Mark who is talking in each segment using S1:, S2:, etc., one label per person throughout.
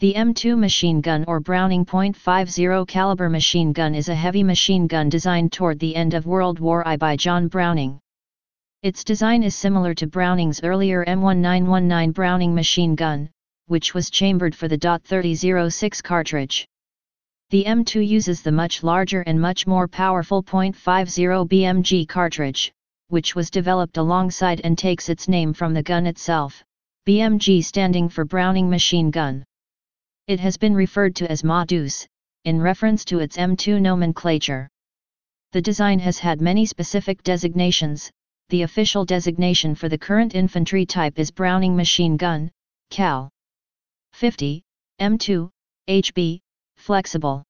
S1: The M2 machine gun or Browning .50 caliber machine gun is a heavy machine gun designed toward the end of World War I by John Browning. Its design is similar to Browning's earlier M1919 Browning machine gun, which was chambered for the .3006 cartridge. The M2 uses the much larger and much more powerful .50 BMG cartridge, which was developed alongside and takes its name from the gun itself, BMG standing for Browning machine gun. It has been referred to as Ma-Deuce, in reference to its M2 nomenclature. The design has had many specific designations, the official designation for the current infantry type is Browning Machine Gun, Cal. 50, M2, HB, flexible.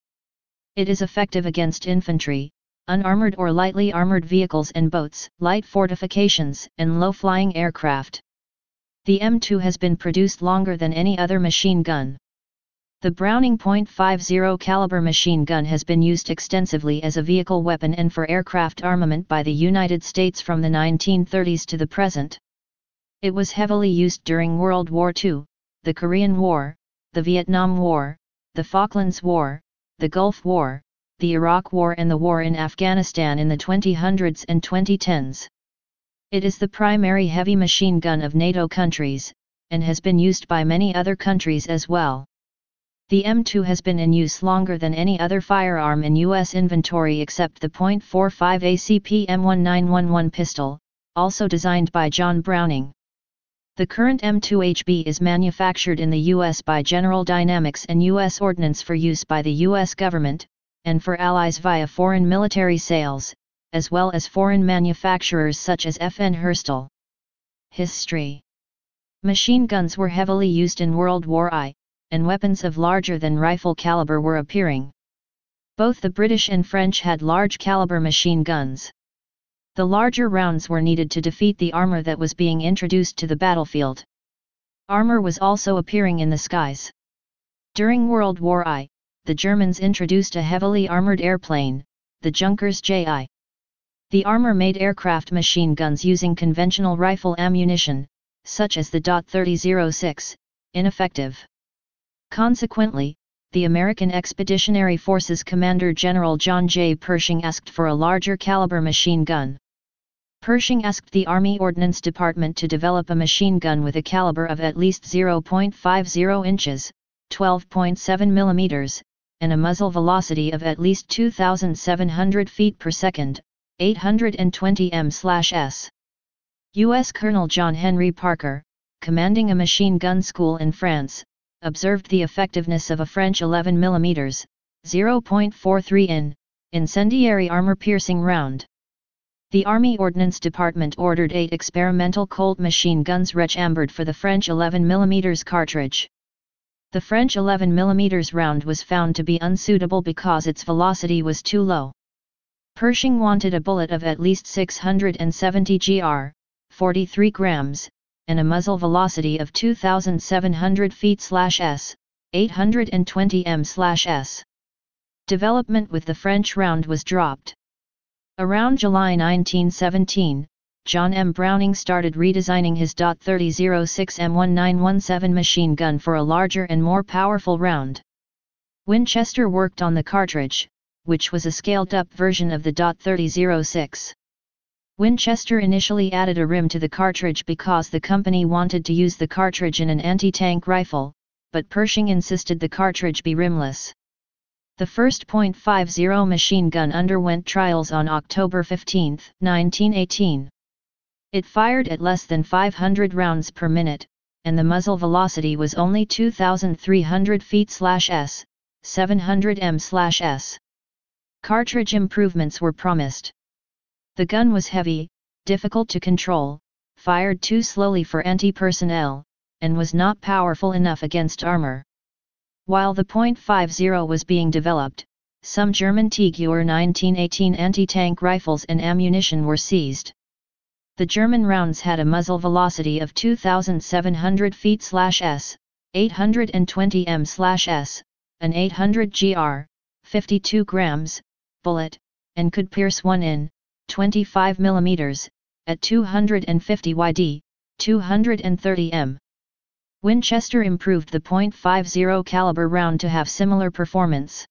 S1: It is effective against infantry, unarmored or lightly armored vehicles and boats, light fortifications, and low-flying aircraft. The M2 has been produced longer than any other machine gun. The Browning .50 caliber machine gun has been used extensively as a vehicle weapon and for aircraft armament by the United States from the 1930s to the present. It was heavily used during World War II, the Korean War, the Vietnam War, the Falklands War, the Gulf War, the Iraq War and the war in Afghanistan in the 2000s and 2010s. It is the primary heavy machine gun of NATO countries, and has been used by many other countries as well. The M2 has been in use longer than any other firearm in U.S. inventory except the .45 ACP M1911 pistol, also designed by John Browning. The current M2HB is manufactured in the U.S. by General Dynamics and U.S. Ordnance for use by the U.S. government, and for allies via foreign military sales, as well as foreign manufacturers such as FN Herstal. History Machine guns were heavily used in World War I, and weapons of larger than rifle caliber were appearing. Both the British and French had large caliber machine guns. The larger rounds were needed to defeat the armor that was being introduced to the battlefield. Armor was also appearing in the skies. During World War I, the Germans introduced a heavily armored airplane, the Junkers JI. The armor-made aircraft machine guns using conventional rifle ammunition, such as the .3006, ineffective. Consequently, the American Expeditionary Forces Commander General John J. Pershing asked for a larger caliber machine gun. Pershing asked the Army Ordnance Department to develop a machine gun with a caliber of at least 0.50 inches, 12.7 millimeters, and a muzzle velocity of at least 2,700 feet per second, 820 m/s. U.S. Colonel John Henry Parker, commanding a machine gun school in France, observed the effectiveness of a French 11 mm, 0.43 in, incendiary armor-piercing round. The Army Ordnance Department ordered eight experimental Colt machine guns rechambered for the French 11 mm cartridge. The French 11 mm round was found to be unsuitable because its velocity was too low. Pershing wanted a bullet of at least 670 gr, 43 grams, and a muzzle velocity of 2700 feet/s, 820 m/s. Development with the French round was dropped. Around July 1917, John M. Browning started redesigning his .3006 M1917 machine gun for a larger and more powerful round. Winchester worked on the cartridge, which was a scaled-up version of the .3006. Winchester initially added a rim to the cartridge because the company wanted to use the cartridge in an anti-tank rifle, but Pershing insisted the cartridge be rimless. The first .50 machine gun underwent trials on October 15, 1918. It fired at less than 500 rounds per minute, and the muzzle velocity was only 2,300 feet/s, 700 m/s. Cartridge improvements were promised. The gun was heavy, difficult to control, fired too slowly for anti-personnel, and was not powerful enough against armor. While the .50 was being developed, some German Tiguer 1918 anti-tank rifles and ammunition were seized. The German rounds had a muzzle velocity of 2,700 feet/s, 820 m/s, an 800 gr, 52 grams, bullet, and could pierce one in, 25 mm, at 250 yd, 230 m. Winchester improved the .50 caliber round to have similar performance.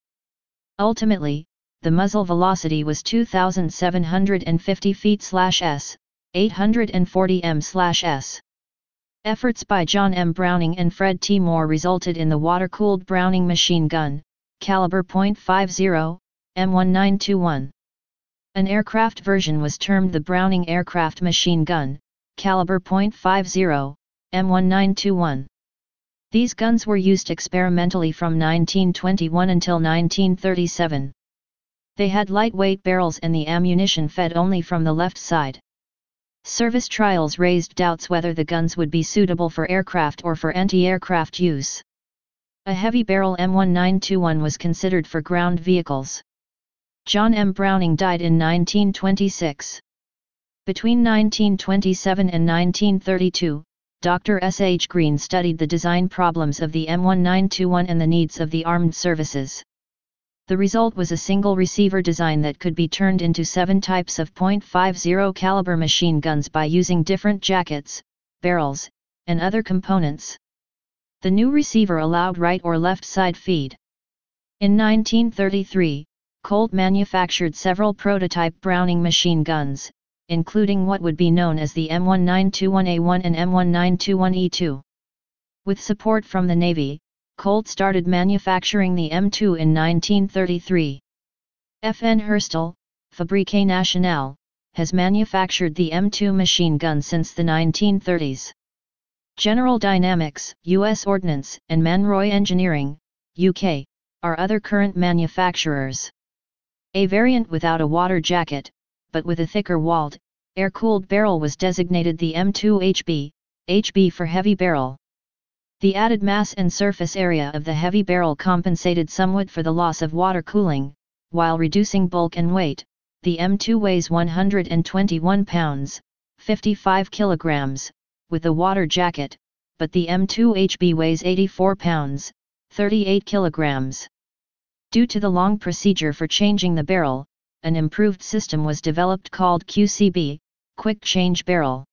S1: Ultimately, the muzzle velocity was 2750 feet/s, 840 m/s. Efforts by John M. Browning and Fred T. Moore resulted in the water-cooled Browning machine gun, caliber .50, M1921. An aircraft version was termed the Browning Aircraft Machine Gun, caliber .50, M1921. These guns were used experimentally from 1921 until 1937. They had lightweight barrels and the ammunition fed only from the left side. Service trials raised doubts whether the guns would be suitable for aircraft or for anti-aircraft use. A heavy barrel M1921 was considered for ground vehicles. John M. Browning died in 1926. Between 1927 and 1932, Dr. S. H. Green studied the design problems of the M1921 and the needs of the armed services. The result was a single receiver design that could be turned into seven types of .50 caliber machine guns by using different jackets, barrels, and other components. The new receiver allowed right or left side feed. In 1933, Colt manufactured several prototype Browning machine guns, including what would be known as the M1921A1 and M1921E2. With support from the Navy, Colt started manufacturing the M2 in 1933. FN Herstal, Fabrique Nationale, has manufactured the M2 machine gun since the 1930s. General Dynamics, U.S. Ordnance, and Manroy Engineering, UK, are other current manufacturers. A variant without a water jacket, but with a thicker walled, air-cooled barrel was designated the M2HB, HB for heavy barrel. The added mass and surface area of the heavy barrel compensated somewhat for the loss of water cooling, while reducing bulk and weight. The M2 weighs 121 pounds, 55 kilograms, with a water jacket, but the M2HB weighs 84 pounds, 38 kilograms. Due to the long procedure for changing the barrel, an improved system was developed called QCB, Quick Change Barrel.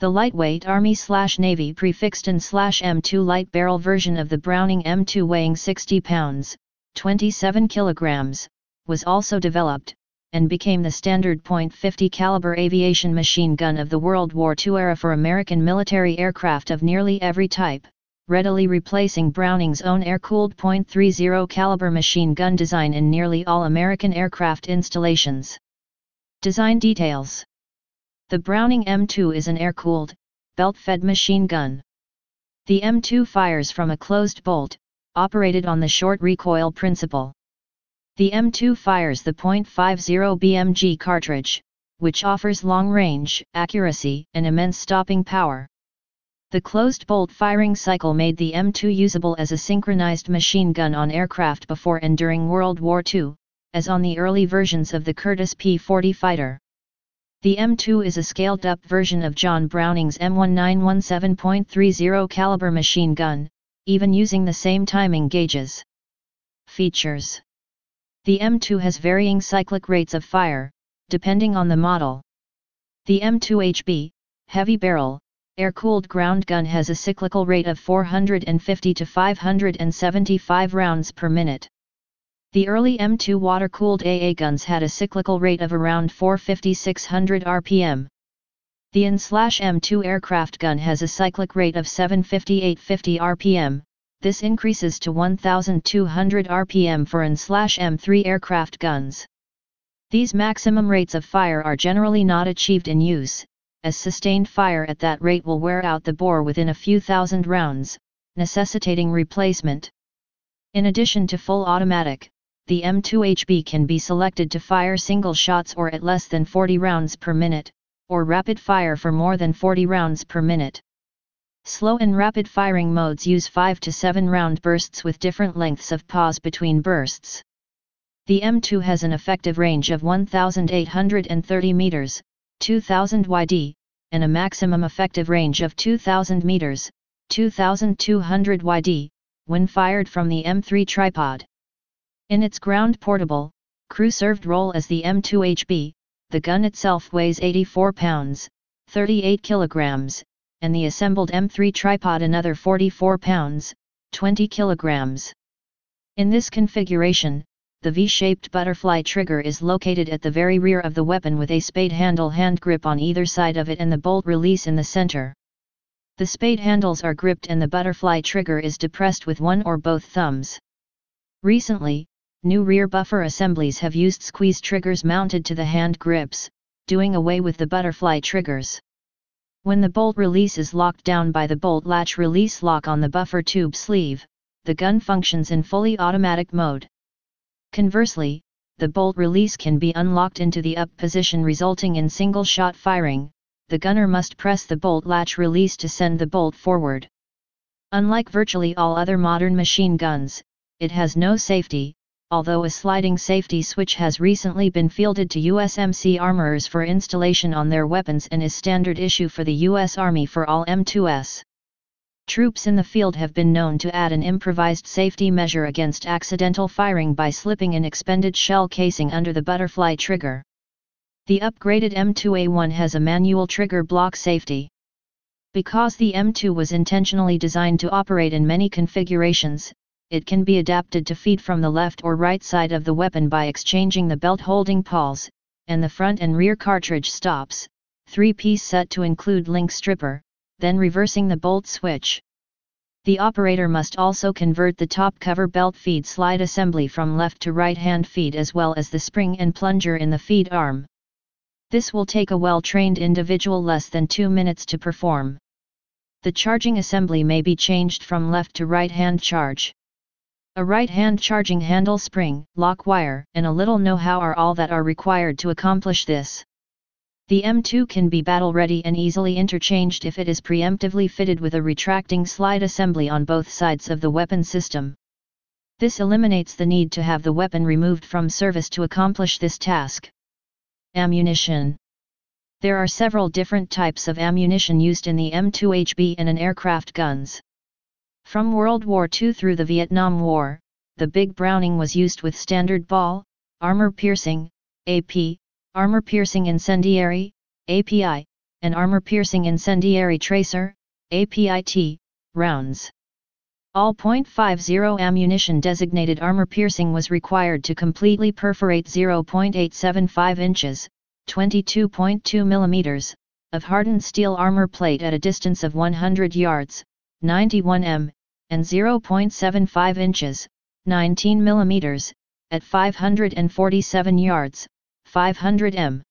S1: The lightweight Army-Navy prefixed and M2 light barrel version of the Browning M2 weighing 60 pounds, 27 kilograms, was also developed, and became the standard .50 caliber aviation machine gun of the World War II era for American military aircraft of nearly every type, readily replacing Browning's own air-cooled .30 caliber machine gun design in nearly all American aircraft installations. Design details the Browning M2 is an air-cooled, belt-fed machine gun. The M2 fires from a closed bolt, operated on the short recoil principle. The M2 fires the .50 BMG cartridge, which offers long range, accuracy, and immense stopping power. The closed bolt firing cycle made the M2 usable as a synchronized machine gun on aircraft before and during World War II, as on the early versions of the Curtiss P-40 fighter. The M2 is a scaled-up version of John Browning's M1917.30 caliber machine gun, even using the same timing gauges. Features The M2 has varying cyclic rates of fire, depending on the model. The M2HB, heavy barrel, air-cooled ground gun has a cyclical rate of 450 to 575 rounds per minute. The early M2 water-cooled AA guns had a cyclical rate of around 450-600 rpm. The N/M2 aircraft gun has a cyclic rate of 758-50 rpm, this increases to 1200 rpm for N/M3 aircraft guns. These maximum rates of fire are generally not achieved in use, as sustained fire at that rate will wear out the bore within a few thousand rounds, necessitating replacement. In addition to full automatic, the M2HB can be selected to fire single shots or at less than 40 rounds per minute, or rapid fire for more than 40 rounds per minute. Slow and rapid firing modes use 5 to 7 round bursts with different lengths of pause between bursts. The M2 has an effective range of 1,830 meters, 2,000 yd, and a maximum effective range of 2,000 meters, 2,200 yd, when fired from the M3 tripod. In its ground-portable, crew-served role as the M2HB, the gun itself weighs 84 pounds, 38 kilograms, and the assembled M3 tripod another 44 pounds, 20 kilograms. In this configuration, the V-shaped butterfly trigger is located at the very rear of the weapon with a spade handle hand grip on either side of it and the bolt release in the center. The spade handles are gripped and the butterfly trigger is depressed with one or both thumbs. Recently, new rear buffer assemblies have used squeeze triggers mounted to the hand grips, doing away with the butterfly triggers. When the bolt release is locked down by the bolt latch release lock on the buffer tube sleeve, the gun functions in fully automatic mode. Conversely, the bolt release can be unlocked into the up position resulting in single shot firing, the gunner must press the bolt latch release to send the bolt forward. Unlike virtually all other modern machine guns, it has no safety, although a sliding safety switch has recently been fielded to USMC armorers for installation on their weapons and is standard issue for the US Army for all M2S. Troops in the field have been known to add an improvised safety measure against accidental firing by slipping an expended shell casing under the butterfly trigger. The upgraded M2A1 has a manual trigger block safety. Because the M2 was intentionally designed to operate in many configurations, it can be adapted to feed from the left or right side of the weapon by exchanging the belt holding pawls, and the front and rear cartridge stops, three-piece set to include link stripper, then reversing the bolt switch. The operator must also convert the top cover belt feed slide assembly from left to right hand feed as well as the spring and plunger in the feed arm. This will take a well-trained individual less than 2 minutes to perform. The charging assembly may be changed from left to right hand charge. A right-hand charging handle spring, lock wire, and a little know-how are all that are required to accomplish this. The M2 can be battle-ready and easily interchanged if it is preemptively fitted with a retracting slide assembly on both sides of the weapon system. This eliminates the need to have the weapon removed from service to accomplish this task. Ammunition There are several different types of ammunition used in the M2HB and an aircraft guns. From World War II through the Vietnam War, the Big Browning was used with standard ball, armor-piercing, AP, armor-piercing incendiary, API, and armor-piercing incendiary tracer, APIT, rounds. All .50 ammunition designated armor piercing was required to completely perforate 0.875 inches, 22.2 mm, of hardened steel armor plate at a distance of 100 yards, 91 m, and 0.75 inches, 19 mm, at 547 yards, 500 m.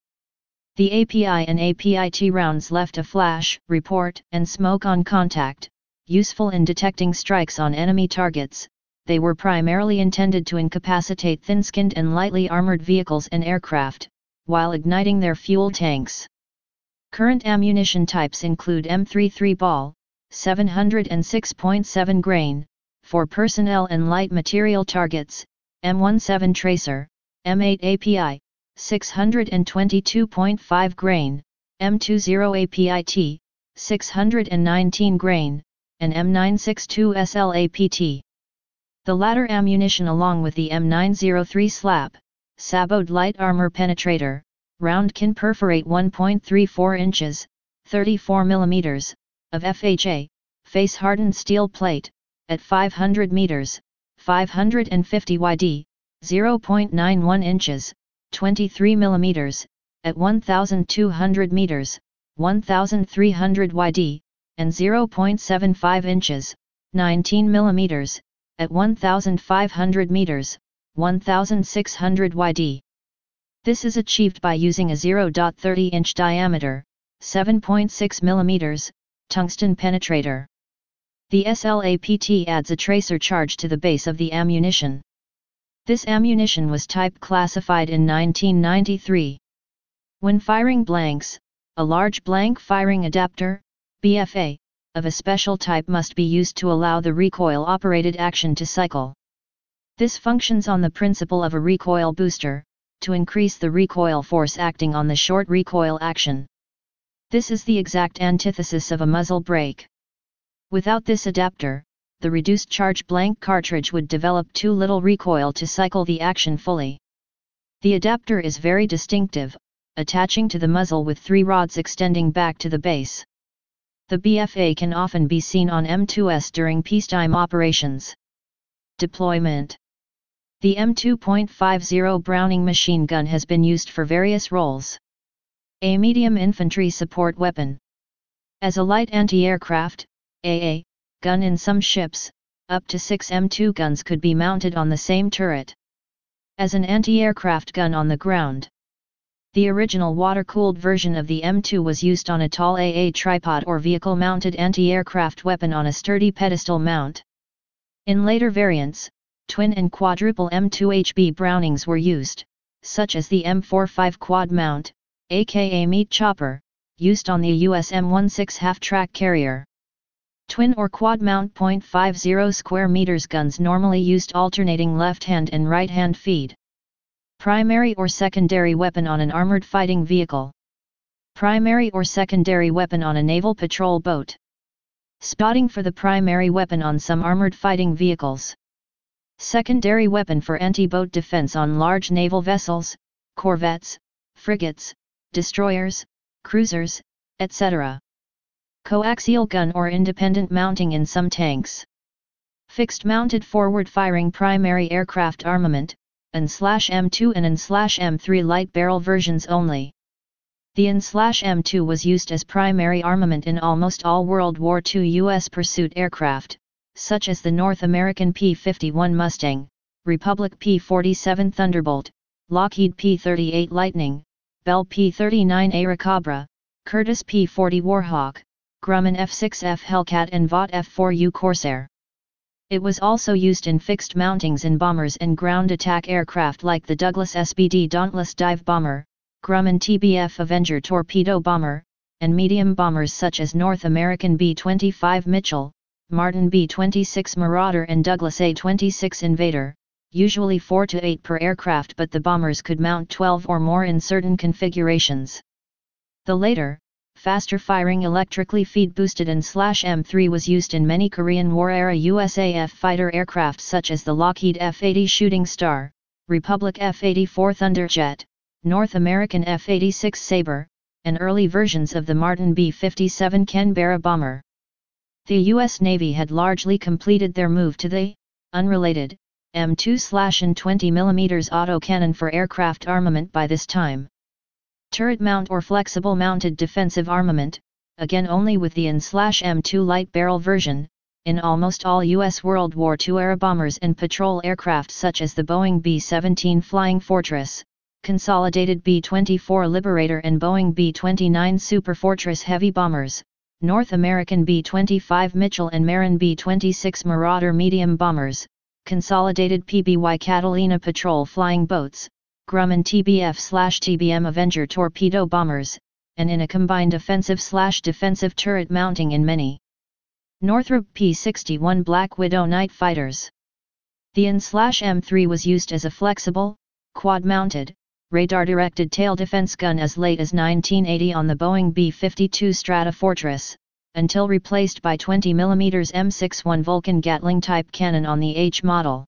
S1: The API and APIT rounds left a flash, report, and smoke on contact, useful in detecting strikes on enemy targets, they were primarily intended to incapacitate thin-skinned and lightly armored vehicles and aircraft, while igniting their fuel tanks. Current ammunition types include M33 ball, 706.7 grain, for personnel and light material targets, M17 tracer, M8 API, 622.5 grain, M20 APIT, 619 grain, and M962 SLAPT. The latter ammunition along with the M903 SLAP, Sabot light armor penetrator, round can perforate 1.34 inches, 34 mm, of FHA, face hardened steel plate, at 500 meters, 550 YD, 0.91 inches, 23 mm, at 1200 meters, 1300 YD, and 0.75 inches, 19 mm, at 1500 meters, 1600 yd. This is achieved by using a 0.30 inch diameter, 7.6 mm, tungsten penetrator. The SLAPT adds a tracer charge to the base of the ammunition. This ammunition was type classified in 1993. When firing blanks, a large blank firing adapter, BFA, of a special type must be used to allow the recoil-operated action to cycle. This functions on the principle of a recoil booster, to increase the recoil force acting on the short recoil action. This is the exact antithesis of a muzzle brake. Without this adapter, the reduced charge blank cartridge would develop too little recoil to cycle the action fully. The adapter is very distinctive, attaching to the muzzle with three rods extending back to the base. The BFA can often be seen on M2S during peacetime operations. Deployment The M2.50 Browning machine gun has been used for various roles. A medium infantry support weapon. As a light anti-aircraft, AA, gun in some ships, up to 6 M2 guns could be mounted on the same turret. As an anti-aircraft gun on the ground. The original water-cooled version of the M2 was used on a tall AA tripod or vehicle-mounted anti-aircraft weapon on a sturdy pedestal mount. In later variants, twin and quadruple M2HB Brownings were used, such as the M45 quad mount, aka meat chopper, used on the US M16 half-track carrier. Twin or quad mount .50 square meters guns normally used alternating left-hand and right-hand feed. Primary or secondary weapon on an armored fighting vehicle. Primary or secondary weapon on a naval patrol boat. Spotting for the primary weapon on some armored fighting vehicles. Secondary weapon for anti-boat defense on large naval vessels, corvettes, frigates, destroyers, cruisers, etc. Coaxial gun or independent mounting in some tanks. Fixed mounted forward firing primary aircraft armament, AN/M2 and AN/M3 light barrel versions only. The AN/M2 was used as primary armament in almost all World War II U.S. pursuit aircraft, such as the North American P-51 Mustang, Republic P-47 Thunderbolt, Lockheed P-38 Lightning, Bell P-39 Airacobra, Curtiss P-40 Warhawk, Grumman F6F Hellcat and Vought F4U Corsair. It was also used in fixed mountings in bombers and ground attack aircraft like the Douglas SBD Dauntless Dive Bomber, Grumman TBF Avenger Torpedo Bomber, and medium bombers such as North American B-25 Mitchell, Martin B-26 Marauder and Douglas A-26 Invader, usually 4 to 8 per aircraft but the bombers could mount 12 or more in certain configurations. The later, faster firing electrically feed boosted AN/M3 was used in many Korean War era USAF fighter aircraft such as the Lockheed F-80 Shooting Star, Republic F-84 Thunderjet, North American F-86 Sabre, and early versions of the Martin B-57 Canberra bomber. The U.S. Navy had largely completed their move to the, unrelated, M2-20 mm autocannon for aircraft armament by this time. Turret mount or flexible mounted defensive armament, again only with the AN/M2 light barrel version, in almost all U.S. World War II era bombers and patrol aircraft such as the Boeing B-17 Flying Fortress, Consolidated B-24 Liberator and Boeing B-29 Super Fortress heavy bombers, North American B-25 Mitchell and Martin B-26 Marauder medium bombers, Consolidated PBY Catalina patrol flying boats, Grumman TBF slash TBM Avenger torpedo bombers, and in a combined offensive slash defensive turret mounting in many. Northrop P-61 Black Widow night fighters. The AN/M3 was used as a flexible, quad-mounted, radar-directed tail defense gun as late as 1980 on the Boeing B-52 Stratofortress, until replaced by 20mm M61 Vulcan Gatling-type cannon on the H model.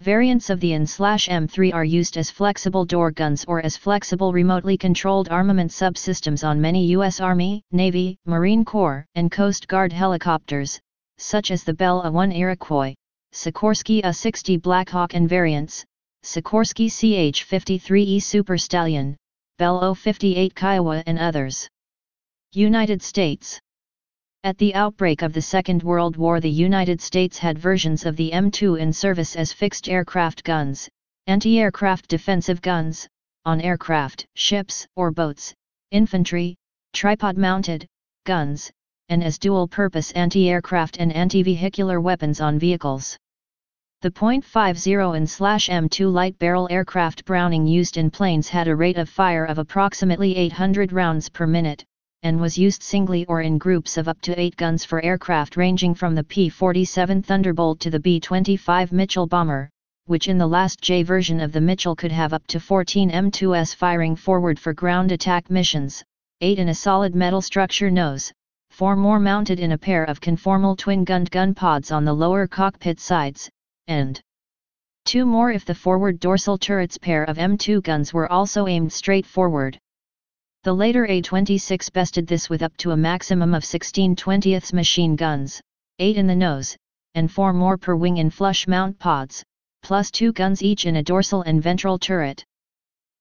S1: Variants of the AN/M3 are used as flexible door guns or as flexible remotely controlled armament subsystems on many U.S. Army, Navy, Marine Corps, and Coast Guard helicopters, such as the Bell A-1 Iroquois, Sikorsky A-60 Blackhawk and variants, Sikorsky CH-53E Super Stallion, Bell O-58 Kiowa and others. United States at the outbreak of the Second World War the United States had versions of the M2 in service as fixed aircraft guns, anti-aircraft defensive guns, on aircraft, ships, or boats, infantry, tripod-mounted, guns, and as dual-purpose anti-aircraft and anti-vehicular weapons on vehicles. The .50 AN/M2 light barrel aircraft Browning used in planes had a rate of fire of approximately 800 rounds per minute, and was used singly or in groups of up to 8 guns for aircraft ranging from the P-47 Thunderbolt to the B-25 Mitchell bomber, which in the last J version of the Mitchell could have up to 14 M2S firing forward for ground attack missions, 8 in a solid metal structure nose, 4 more mounted in a pair of conformal twin-gunned gun pods on the lower cockpit sides, and 2 more if the forward dorsal turret's pair of M2 guns were also aimed straight forward. The later A-26 bested this with up to a maximum of 16 20ths machine guns, 8 in the nose, and 4 more per wing in flush mount pods, plus 2 guns each in a dorsal and ventral turret.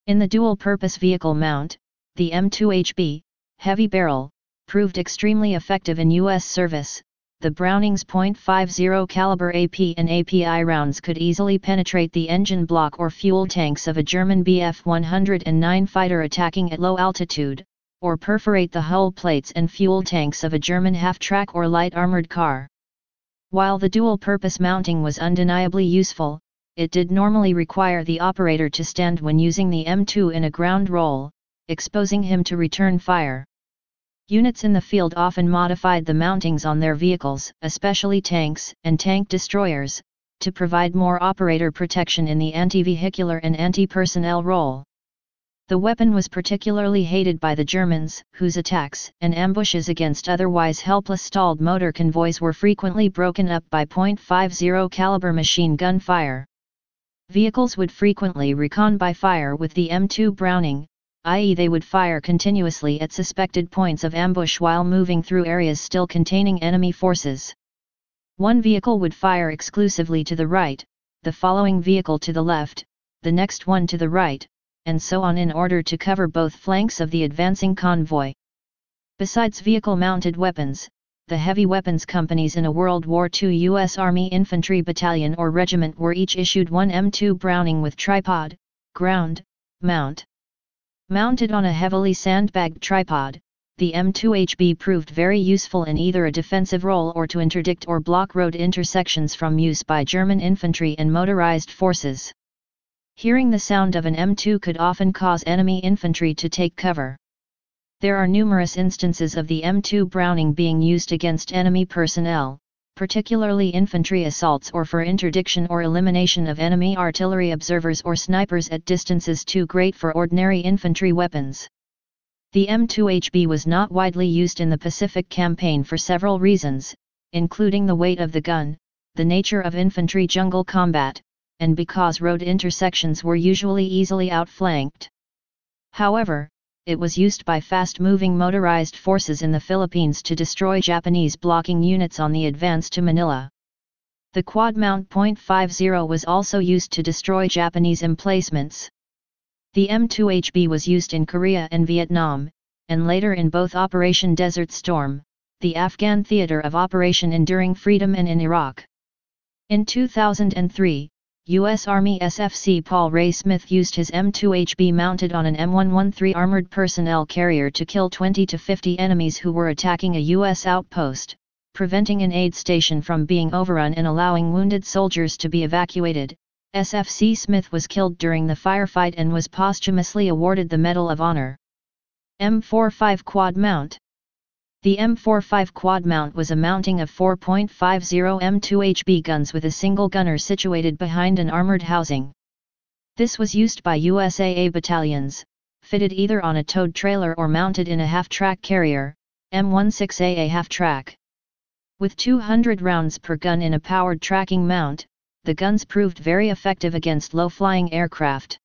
S1: In the dual-purpose vehicle mount, the M2HB, heavy barrel, proved extremely effective in U.S. service, the Browning's .50 caliber AP and API rounds could easily penetrate the engine block or fuel tanks of a German Bf-109 fighter attacking at low altitude, or perforate the hull plates and fuel tanks of a German half-track or light armored car. While the dual-purpose mounting was undeniably useful, it did normally require the operator to stand when using the M2 in a ground roll, exposing him to return fire. Units in the field often modified the mountings on their vehicles, especially tanks and tank destroyers, to provide more operator protection in the anti-vehicular and anti-personnel role. The weapon was particularly hated by the Germans, whose attacks and ambushes against otherwise helpless stalled motor convoys were frequently broken up by .50 caliber machine gun fire. Vehicles would frequently recon by fire with the M2 Browning, i.e. they would fire continuously at suspected points of ambush while moving through areas still containing enemy forces. One vehicle would fire exclusively to the right, the following vehicle to the left, the next one to the right, and so on in order to cover both flanks of the advancing convoy. Besides vehicle-mounted weapons, the heavy weapons companies in a World War II U.S. Army infantry battalion or regiment were each issued one M2 Browning with tripod, ground, mount. Mounted on a heavily sandbagged tripod, the M2HB proved very useful in either a defensive role or to interdict or block road intersections from use by German infantry and motorized forces. Hearing the sound of an M2 could often cause enemy infantry to take cover. There are numerous instances of the M2 Browning being used against enemy personnel, particularly infantry assaults or for interdiction or elimination of enemy artillery observers or snipers at distances too great for ordinary infantry weapons. The M2HB was not widely used in the Pacific Campaign for several reasons, including the weight of the gun, the nature of infantry jungle combat, and because road intersections were usually easily outflanked. However, it was used by fast-moving motorized forces in the Philippines to destroy Japanese blocking units on the advance to Manila. The quad mount .50 was also used to destroy Japanese emplacements. The M2HB was used in Korea and Vietnam, and later in both Operation Desert Storm, the Afghan theater of Operation Enduring Freedom and in Iraq. In 2003, U.S. Army SFC Paul Ray Smith used his M2HB mounted on an M113 armored personnel carrier to kill 20 to 50 enemies who were attacking a U.S. outpost, preventing an aid station from being overrun and allowing wounded soldiers to be evacuated. SFC Smith was killed during the firefight and was posthumously awarded the Medal of Honor. M45 Quad Mount the M45 quad mount was a mounting of 4.50 M2HB guns with a single gunner situated behind an armored housing. This was used by USAA battalions, fitted either on a towed trailer or mounted in a half-track carrier, M16AA half-track. With 200 rounds per gun in a powered tracking mount, the guns proved very effective against low-flying aircraft.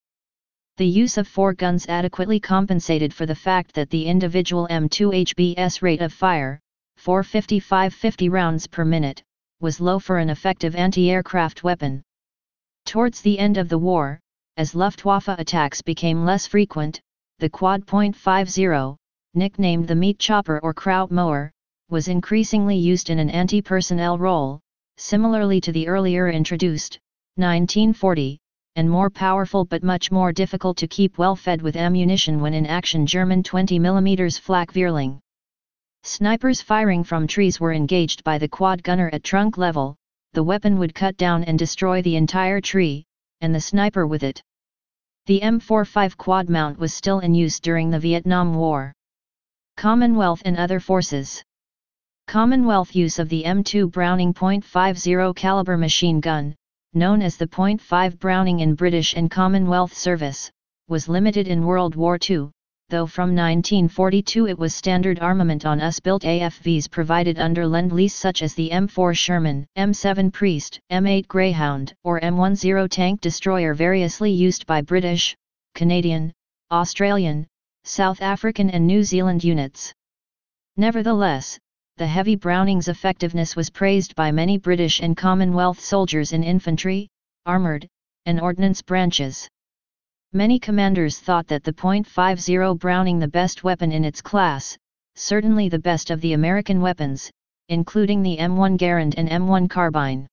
S1: The use of four guns adequately compensated for the fact that the individual M2HBS rate of fire, 455-50 rounds per minute, was low for an effective anti-aircraft weapon. Towards the end of the war, as Luftwaffe attacks became less frequent, the Quad .50, nicknamed the meat chopper or kraut mower, was increasingly used in an anti-personnel role, similarly to the earlier introduced, 1940, and more powerful but much more difficult to keep well fed with ammunition when in action German 20mm flak Vierling. Snipers firing from trees were engaged by the quad gunner at trunk level, the weapon would cut down and destroy the entire tree, and the sniper with it. The M45 quad mount was still in use during the Vietnam War. Commonwealth and other forces Commonwealth use of the M2 Browning .50 caliber machine gun, known as the .5 Browning in British and Commonwealth service, was limited in World War II, though from 1942 it was standard armament on US-built AFVs provided under Lend-Lease such as the M4 Sherman, M7 Priest, M8 Greyhound, or M10 tank destroyer variously used by British, Canadian, Australian, South African and New Zealand units. Nevertheless, the heavy Browning's effectiveness was praised by many British and Commonwealth soldiers in infantry, armoured, and ordnance branches. Many commanders thought that the .50 Browning the best weapon in its class, certainly the best of the American weapons, including the M1 Garand and M1 carbine.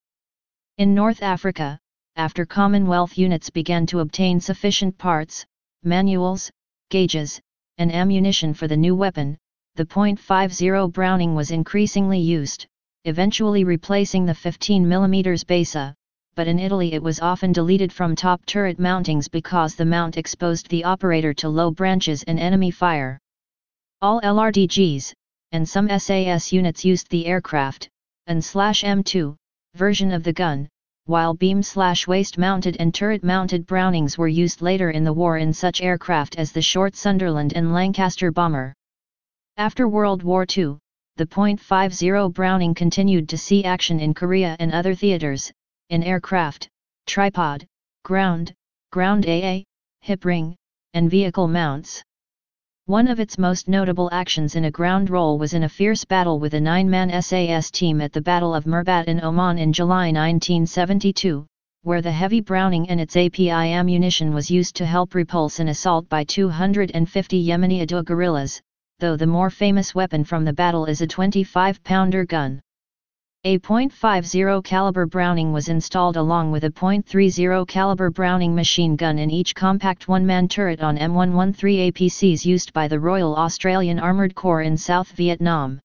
S1: In North Africa, after Commonwealth units began to obtain sufficient parts, manuals, gauges, and ammunition for the new weapon, the .50 Browning was increasingly used, eventually replacing the 15 mm Besa, but in Italy it was often deleted from top turret mountings because the mount exposed the operator to low branches and enemy fire. All LRDGs, and some SAS units used the aircraft, and slash M2, version of the gun, while beam slash waist mounted and turret-mounted Brownings were used later in the war in such aircraft as the Short Sunderland and Lancaster bomber. After World War II, the .50 Browning continued to see action in Korea and other theaters, in aircraft, tripod, ground, ground AA, hip ring, and vehicle mounts. One of its most notable actions in a ground role was in a fierce battle with a nine-man SAS team at the Battle of Mirbat in Oman in July 1972, where the heavy Browning and its API ammunition was used to help repulse an assault by 250 Yemeni Adoo guerrillas, though the more famous weapon from the battle is a 25-pounder gun. A .50 caliber Browning was installed along with a .30 caliber Browning machine gun in each compact one-man turret on M113 APCs used by the Royal Australian Armoured Corps in South Vietnam.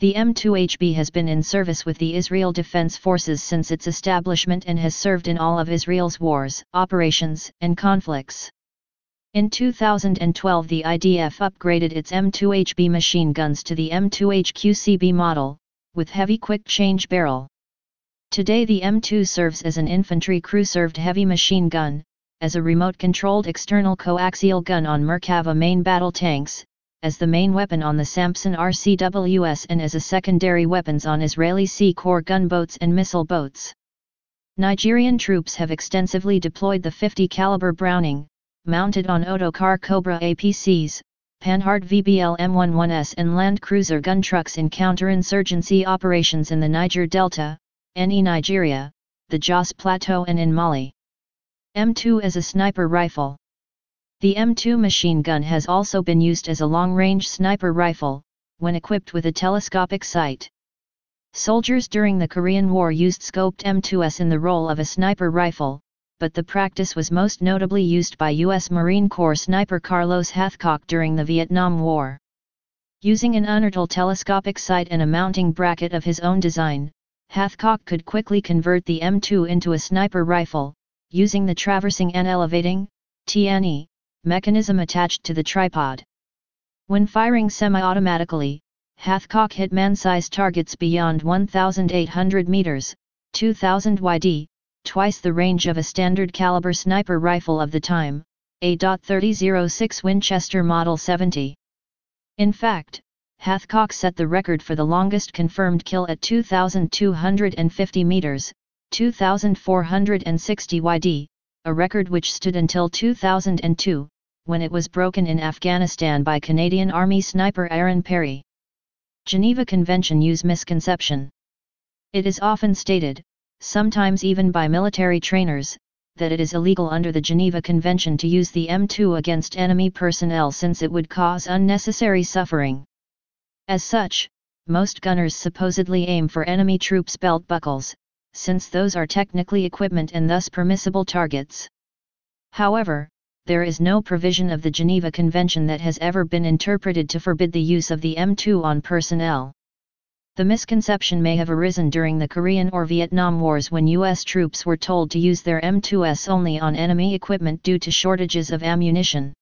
S1: The M2HB has been in service with the Israel Defense Forces since its establishment and has served in all of Israel's wars, operations, and conflicts. In 2012 the IDF upgraded its M2HB machine guns to the M2HQCB model, with heavy quick-change barrel. Today the M2 serves as an infantry crew-served heavy machine gun, as a remote-controlled external coaxial gun on Merkava main battle tanks, as the main weapon on the Samson RCWS and as a secondary weapons on Israeli Sea Corps gunboats and missile boats. Nigerian troops have extensively deployed the 50 caliber Browning, mounted on Otokar Cobra APCs, Panhard VBL M11S and Land Cruiser gun trucks in counterinsurgency operations in the Niger Delta, NE Nigeria, the Jos Plateau and in Mali. M2 as a sniper rifle. The M2 machine gun has also been used as a long-range sniper rifle, when equipped with a telescopic sight. Soldiers during the Korean War used scoped M2s in the role of a sniper rifle, but the practice was most notably used by U.S. Marine Corps sniper Carlos Hathcock during the Vietnam War. Using an unertl telescopic sight and a mounting bracket of his own design, Hathcock could quickly convert the M2 into a sniper rifle, using the traversing and elevating TNE, mechanism attached to the tripod. When firing semi-automatically, Hathcock hit man-sized targets beyond 1,800 meters, 2,000 YD, twice the range of a standard caliber sniper rifle of the time, a .3006 Winchester Model 70. In fact, Hathcock set the record for the longest confirmed kill at 2,250 meters, 2,460 YD, a record which stood until 2002, when it was broken in Afghanistan by Canadian Army sniper Aaron Perry. Geneva Convention use misconception. It is often stated, sometimes even by military trainers, that it is illegal under the Geneva Convention to use the M2 against enemy personnel since it would cause unnecessary suffering. As such, most gunners supposedly aim for enemy troops' belt buckles, since those are technically equipment and thus permissible targets. However, there is no provision of the Geneva Convention that has ever been interpreted to forbid the use of the M2 on personnel. The misconception may have arisen during the Korean or Vietnam Wars when U.S. troops were told to use their M2s only on enemy equipment due to shortages of ammunition.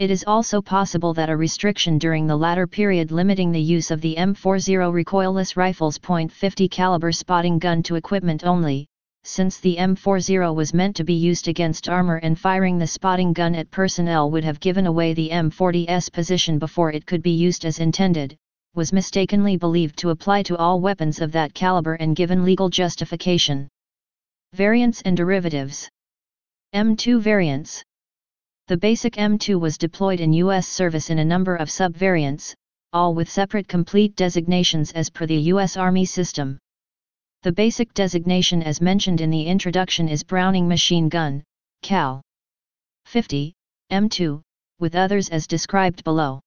S1: It is also possible that a restriction during the latter period limiting the use of the M40 recoilless rifle's .50 caliber spotting gun to equipment only, since the M40 was meant to be used against armor and firing the spotting gun at personnel would have given away the M40's position before it could be used as intended, was mistakenly believed to apply to all weapons of that caliber and given legal justification. Variants and derivatives M2 variants The basic M2 was deployed in U.S. service in a number of sub-variants, all with separate complete designations as per the U.S. Army system. The basic designation as mentioned in the introduction is Browning Machine Gun, Cal. 50, M2, with others as described below.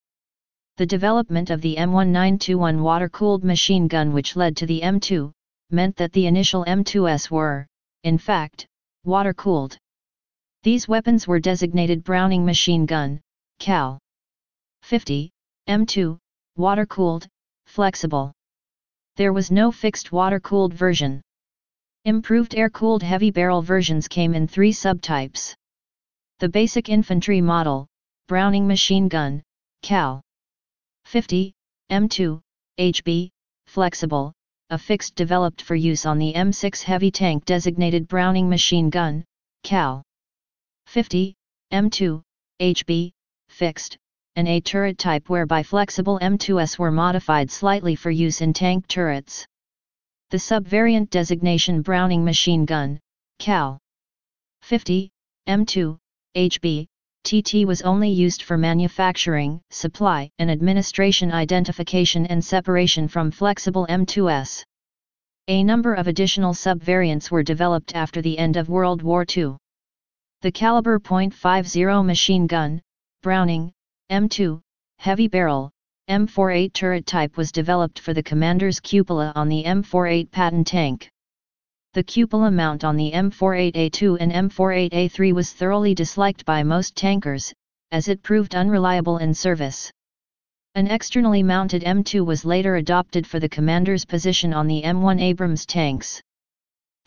S1: The development of the M1921 water-cooled machine gun which led to the M2, meant that the initial M2s were, in fact, water-cooled. These weapons were designated Browning machine gun, Cal. 50, M2, water-cooled, flexible there was no fixed water-cooled version. Improved air-cooled heavy barrel versions came in three subtypes. The basic infantry model, Browning machine gun, Cal. 50, M2, HB, flexible, a fixed developed for use on the M6 heavy tank designated Browning machine gun, Cal. 50, M2, HB, fixed, an A turret type whereby flexible M2s were modified slightly for use in tank turrets. The sub-variant designation Browning machine gun, Cal. 50, M2, HB, TT was only used for manufacturing, supply and administration identification and separation from flexible M2s. A number of additional sub-variants were developed after the end of World War II. The caliber .50 machine gun, Browning, M2, heavy barrel, M48 turret type was developed for the commander's cupola on the M48 Patton tank. The cupola mount on the M48A2 and M48A3 was thoroughly disliked by most tankers, as it proved unreliable in service. An externally mounted M2 was later adopted for the commander's position on the M1 Abrams tanks.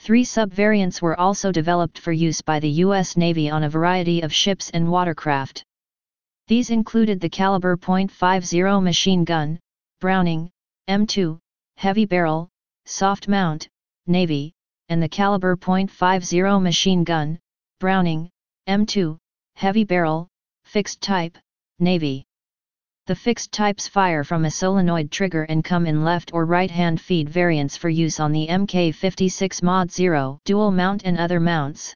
S1: Three sub-variants were also developed for use by the U.S. Navy on a variety of ships and watercraft. These included the caliber .50 machine gun, Browning, M2, heavy barrel, soft mount, Navy, and the caliber .50 machine gun, Browning, M2, heavy barrel, fixed type, Navy. The fixed types fire from a solenoid trigger and come in left or right hand feed variants for use on the Mk56 Mod 0 dual mount and other mounts.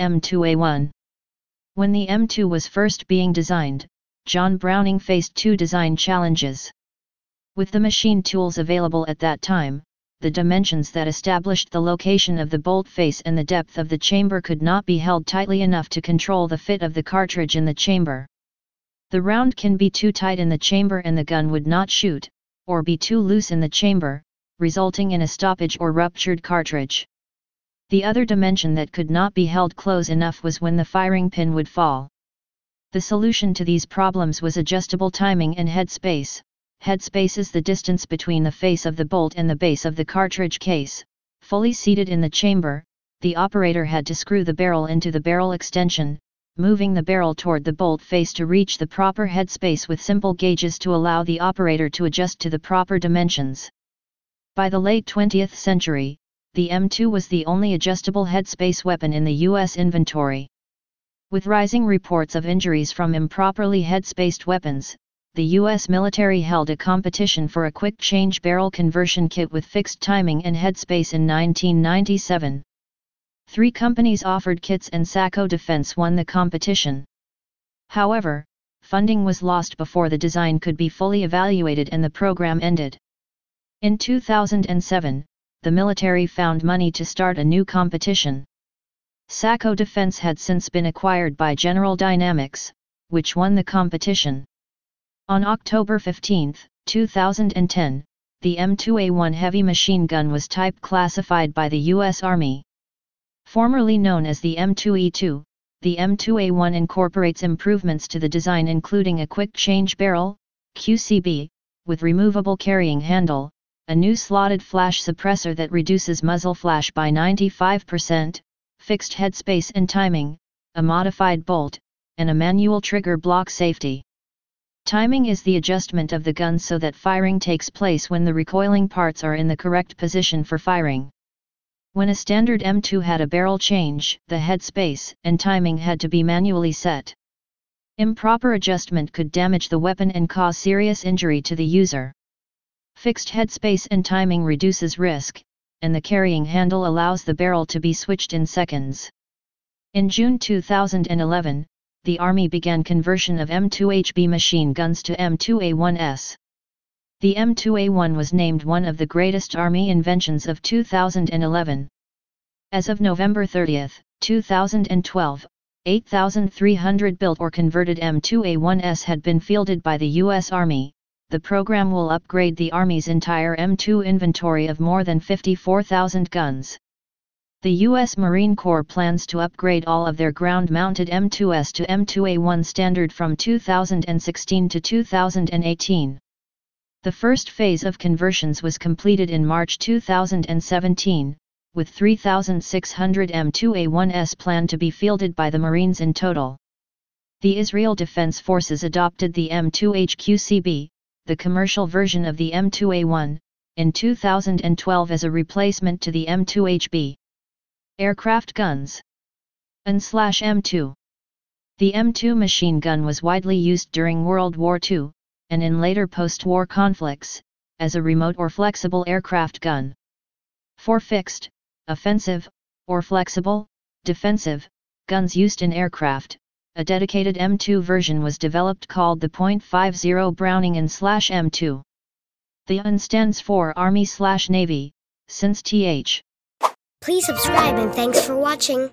S1: M2A1 when the M2 was first being designed, John Browning faced two design challenges. With the machine tools available at that time, the dimensions that established the location of the bolt face and the depth of the chamber could not be held tightly enough to control the fit of the cartridge in the chamber. The round can be too tight in the chamber and the gun would not shoot, or be too loose in the chamber, resulting in a stoppage or ruptured cartridge. The other dimension that could not be held close enough was when the firing pin would fall. The solution to these problems was adjustable timing and headspace. Headspace is the distance between the face of the bolt and the base of the cartridge case. Fully seated in the chamber, the operator had to screw the barrel into the barrel extension, moving the barrel toward the bolt face to reach the proper headspace with simple gauges to allow the operator to adjust to the proper dimensions. By the late 20th century, the M2 was the only adjustable headspace weapon in the U.S. inventory. With rising reports of injuries from improperly headspaced weapons, the U.S. military held a competition for a quick change barrel conversion kit with fixed timing and headspace in 1997. Three companies offered kits and Saco Defense won the competition. However, funding was lost before the design could be fully evaluated and the program ended. In 2007, the military found money to start a new competition. Saco Defense had since been acquired by General Dynamics, which won the competition. On October 15, 2010, the M2A1 heavy machine gun was type classified by the U.S. Army. Formerly known as the M2E2, the M2A1 incorporates improvements to the design including a quick change barrel, QCB, with removable carrying handle, a new slotted flash suppressor that reduces muzzle flash by 95%, fixed headspace and timing, a modified bolt, and a manual trigger block safety. Timing is the adjustment of the gun so that firing takes place when the recoiling parts are in the correct position for firing. When a standard M2 had a barrel change, the headspace and timing had to be manually set. Improper adjustment could damage the weapon and cause serious injury to the user. Fixed headspace and timing reduces risk, and the carrying handle allows the barrel to be switched in seconds. In June 2011, the Army began conversion of M2HB machine guns to M2A1S. The M2A1 was named one of the greatest Army inventions of 2011. As of November 30, 2012, 8,300 built or converted M2A1S had been fielded by the U.S. Army. The program will upgrade the Army's entire M2 inventory of more than 54,000 guns. The U.S. Marine Corps plans to upgrade all of their ground-mounted M2S to M2A1 standard from 2016 to 2018. The first phase of conversions was completed in March 2017, with 3,600 M2A1S planned to be fielded by the Marines in total. The Israel Defense Forces adopted the M2HQCB, the commercial version of the M2A1, in 2012 as a replacement to the M2HB. Aircraft guns. AN/M2. The M2 machine gun was widely used during World War II, and in later post-war conflicts, as a remote or flexible aircraft gun. For fixed, offensive, or flexible, defensive, guns used in aircraft, a dedicated M2 version was developed called the .50 Browning AN/M2. The AN stands for Army/Navy, since th.
S2: Please subscribe and thanks for watching.